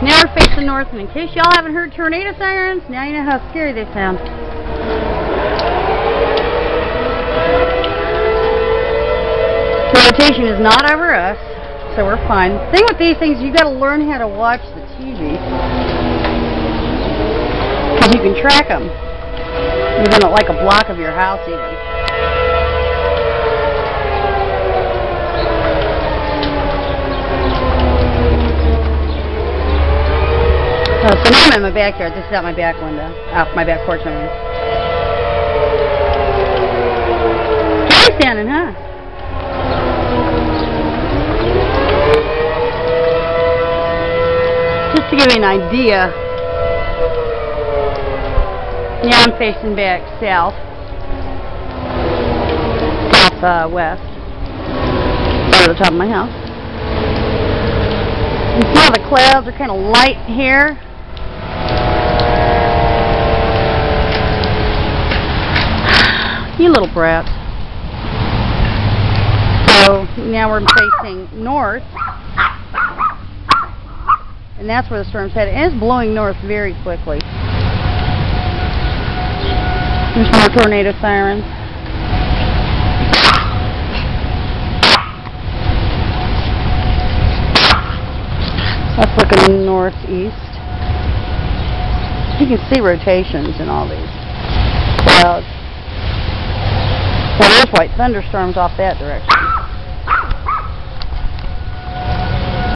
Now we're facing north, and in case y'all haven't heard tornado sirens, now you know how scary they sound. The rotation is not over us, so we're fine. The thing with these things, you gotta learn how to watch the TV. Because you can track them. Within like a block of your house even. So now I'm in my backyard. This is out my back window. Out my back porch, I mean. Standing, huh? Just to give you an idea. Now I'm facing back south. South uh, west. Over the top of my house. See how the clouds are kind of light here? You little brat. So now we're facing north. And that's where the storm's headed. And it's blowing north very quickly. There's more tornado sirens. That's looking northeast. You can see rotations in all these clouds. White thunderstorms off that direction.